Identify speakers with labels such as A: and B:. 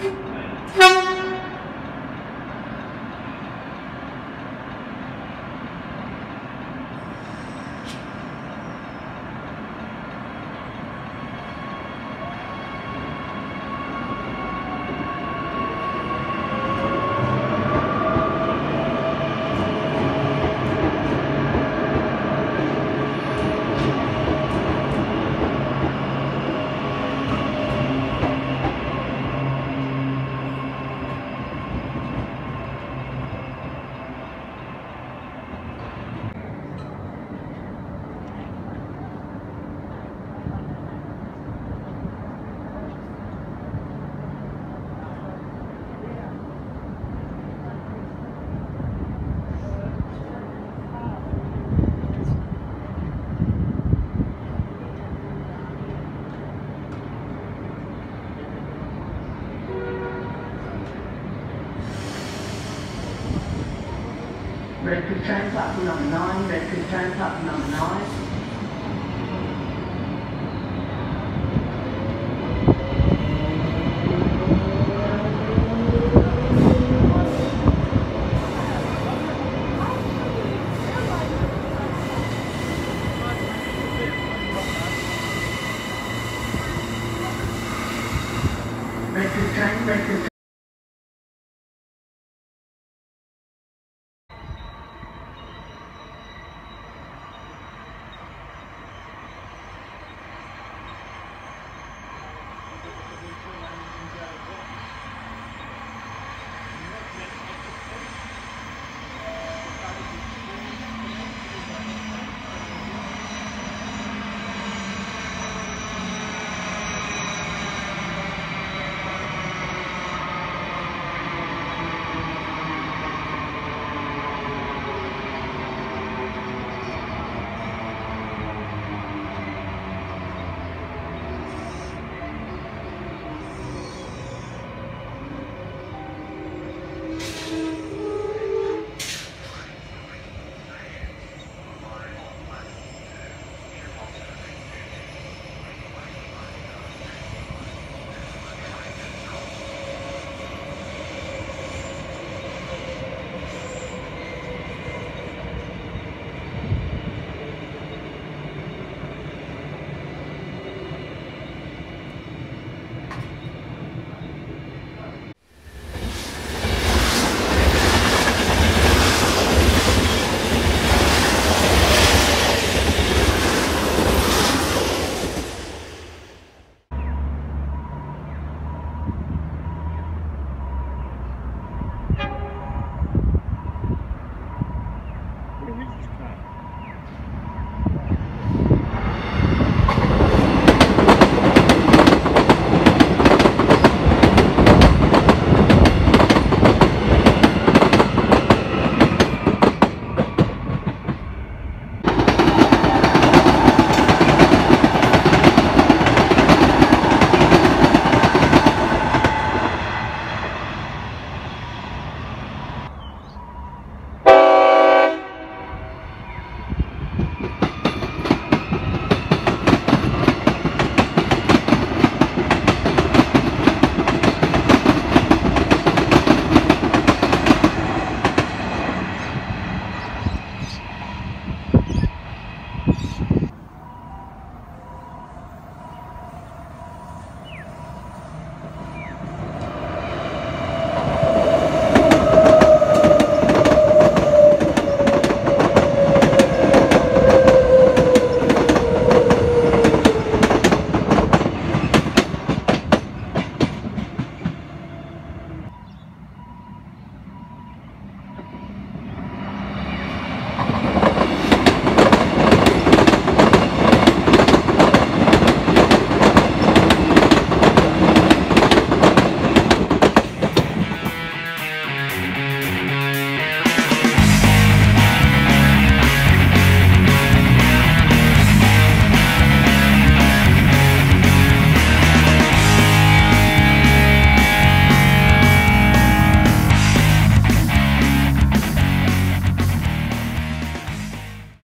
A: Hmm. Red train platform number 9, Red train platform number
B: 9.